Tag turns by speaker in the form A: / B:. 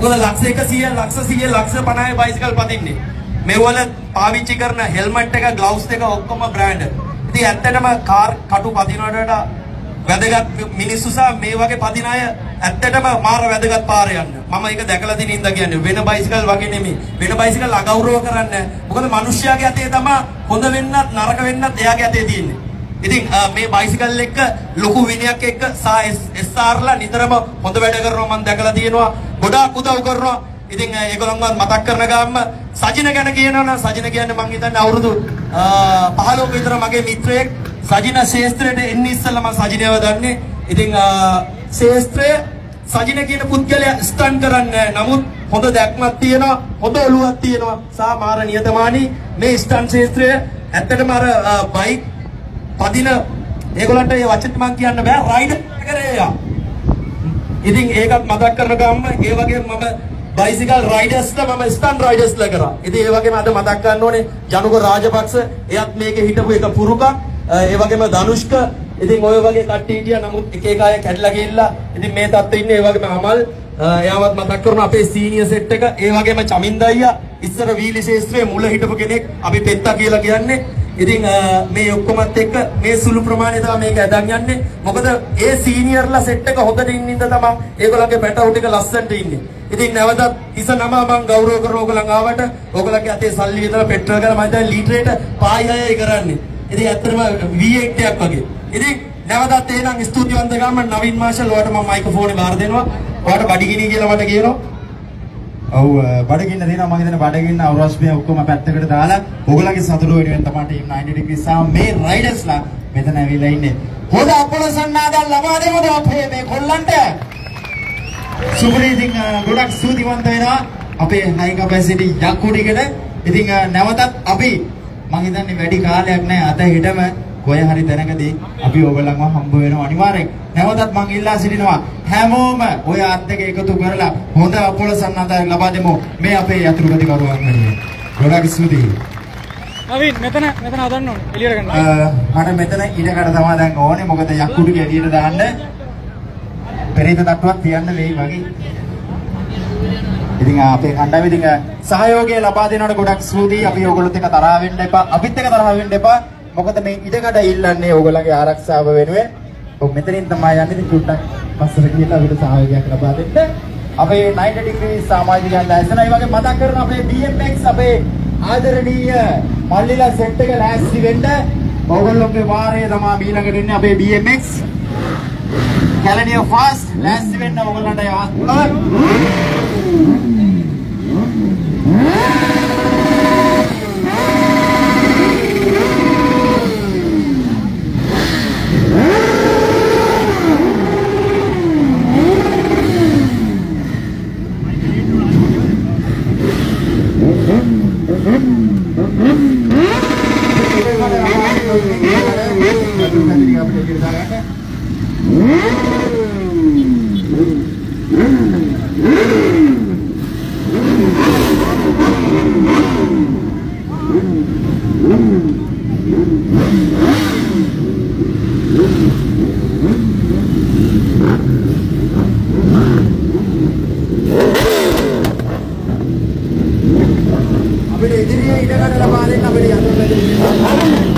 A: මොකද ලක්ෂ 100 ලක්ෂ 100 ලක්ෂ 50 බයිසිකල් පදින්නේ. මේවල පාවිච්චි කරන හෙල්මට් එක ග්ලව්ස් එක ඔක්කොම බ්‍රෑන්ඩ්. ඉතින් ඇත්තටම කාර් කටු පදිනවට වඩා වැදගත් මිනිස්සු සහ මේ වගේ පදින අය ඇත්තටම මාර වැදගත් පාර යන්න. මම ඒක දැකලා තියෙන ඉඳ කියන්නේ වෙන බයිසිකල් වගේ නෙමෙයි. වෙන බයිසිකල් අගෞරව කරන්නේ මොකද මිනිස්සයාගේ අතේ තමයි හොඳ වෙන්නත් නරක වෙන්නත් එයාගේ අතේ තියෙන්නේ. ඉතින් මේ බයිසිකල් එක ලොකු විනයක් එක්ක සහ SR ලා නිතරම හොඳ වැඩ කරනවා මම දැකලා තියෙනවා. ගොඩාක් උදව් කරනවා. ඉතින් ඒගොල්ලන්වත් මතක් කරන ගාම සජින ගැන කියනවනම් සජින කියන්නේ මං හිතන්නේ අවුරුදු 15ක විතර මගේ මිත්‍රයෙක් සජින ශේස්ත්‍රයට එන්නේ ඉස්සෙල්ලා මම සජිනව දන්නේ. ඉතින් ශේස්ත්‍රය සජින කියන පුද්ගලයා ස්ටන් කරන්නේ නමුත් හොඳ දැක්මක් තියෙනවා හොඳ ඔළුවක් තියෙනවා සහ මාර නියතමානී මේ ස්ටන් ශේස්ත්‍රය ඇත්තටම අර බයික් පදින ඒගොල්ලන්ට ඒ වචන මං කියන්න බෑ රයිඩර් කරේයා. ඉතින් ඒකත් මතක් කරන ගමන් ඒ වගේම මම බයිසිකල් රයිඩර්ස්ලා මම ස්ටන් රයිඩර්ස්ලා කරා. ඉතින් ඒ වගේම අද මතක් කරන්න ඕනේ ජනුක රාජපක්ෂ එයත් මේකේ හිටපු එක පුරුකක්. ඒ වගේම ධනුෂ්ක. ඉතින් ඔය වගේ කට්ටිය හිටියා නමුත් එක එක අය කැඩලා ගිහිල්ලා ඉතින් මේ තත්ත්වෙ ඉන්නේ. ඒ වගේම අමල්. එයාවත් මතක් කරන අපේ සීනියර් සෙට් එක. ඒ වගේම චමින්ද අයියා. ඉස්සර වීලි ශේෂ්ත්‍රයේ මුල හිටපු කෙනෙක්. අපි පෙත්තා කියලා කියන්නේ. ඉතින් මේ ඔක්කොමත් එක්ක මේ සුළු ප්‍රමාණය තමයි මේක ඇදන් යන්නේ. මොකද ඒ සීනියර්ලා සෙට් එක හොඳට ඉන්න ඉඳ තමයි ඒගොල්ලන්ගේ පැටවු ටික ලස්සනට ඉන්නේ. ඉතින් නැවතත් ඉස නම මම ගෞරව කරන ඕගොල්ලන් ආවට. ඕගොල්ලන්ගේ අතේ සල්ලි විතර පෙට්‍රල් කරලා මම දැන් ලීටරේට පායි අයයි කරන්නේ. ඉතින් ඇත්තටම V8 එකක් වගේ. ඉතින් නැවතත් එහෙනම් ස්තුතිවන්ත ගන්න නවීන් මාෂල් ඔයාලට මම මයික්‍රොෆෝනේ බාර දෙනවා. ඔයාලට බඩගිනි කියලා මට කියනවා.
B: ඔව් බඩගින්න දෙනවා මම හිතන්නේ බඩගින්න අවරස්මිය ඔක්කොම පැත්තකට දාලා ඕගොල්ලන්ගේ සතුට වෙනුවෙන් තමයි ටීම් 90 ඩිග්‍රී සහ මේ රයිඩර්ස්ලා මෙතන ඇවිල්ලා ඉන්නේ. හොඳ අපලසන්නාදල් ලබා දෙමුද අපේ මේ කොල්ලන්ට? සුපුරි ඉතින් ගොඩක් ස්තුතිවන්ත වෙනවා අපේ හයි කැපැසිටි යක්කුඩිකට. ඉතින් නැවතත් අපි මම හිතන්නේ වැඩි කාලයක් නැහැ අද හෙටම කොය හරි තැනකදී අපි ඕගොල්ලන්ව හම්බ වෙනවා අනිවාර්යෙන්. නැවතත් මම ඉල්ලා සිටිනවා හැමෝම ඔය අත් දෙක එකතු කරලා හොඳ අපොල සන්නද්ධානය ලබා දෙමු මේ අපේ යතුරු ප්‍රතිකරුවන් වෙනුවෙන්. ගොඩක් ස්තුතියි.
C: නවීන් මෙතන මෙතන හදන්න ඕනේ එළියට ගන්න.
B: මට මෙතන ඉඩකඩ තමයි දැන් ඕනේ මොකද යක්කුඩු එළියට දාන්න පෙරේත තට්ටුවක් තියන්න වෙයි වගේ. ඉතින් අපේ කණ්ඩායම ඉතින් සහයෝගය ලබා දෙනවට ගොඩක් ස්තුතියි. අපි ඕගොල්ලොත් එක්ක තරහ වෙන්න එපා. අපිත් එක්ක තරහ වෙන්න එපා. මොකද මේ ඉඩකඩ ඉල්ලන්නේ ඕගොල්ලන්ගේ ආරක්ෂාව වෙනුවෙන්. ඔව් මෙතනින් තමයි යන්නේ ඉතින් චුට්ටක් පස්සට ගිහලා අපිට සහයෝගයක් ලබා දෙන්න. අපේ 90 degree සමාජිකයන් ලැස්සන ඒ වගේ මතක් කරන අපේ BMX අපේ ආදරණීය මල්ලිලා සෙට් එක ලෑස්ති වෙන්න. ඕගොල්ලෝගේ වාරය තමයි ඊළඟට එන්නේ අපේ BMX. කැලණිය ෆාස්ට් ලෑස්ති වෙන්න ඕගොල්ලන්ට යවන්න. අපිට ඉදිරියේ ඉඩකඩ ලබා දෙන්න අපිට